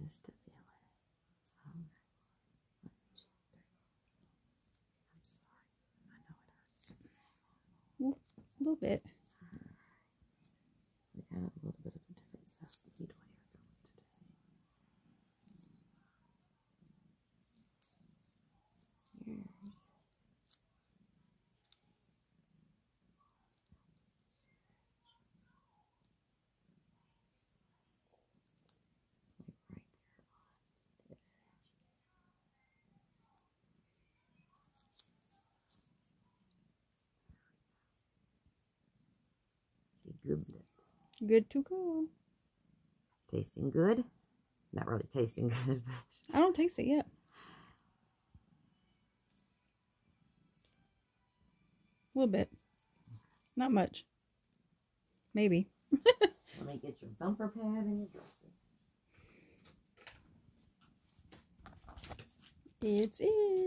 Just to feel. One, two, three. I'm sorry. I know it hurts. A little bit. Good. Good to go. Tasting good. Not really tasting good, but I don't taste it yet. A little bit. Not much. Maybe. let me get your bumper pad and your dressing. It's in.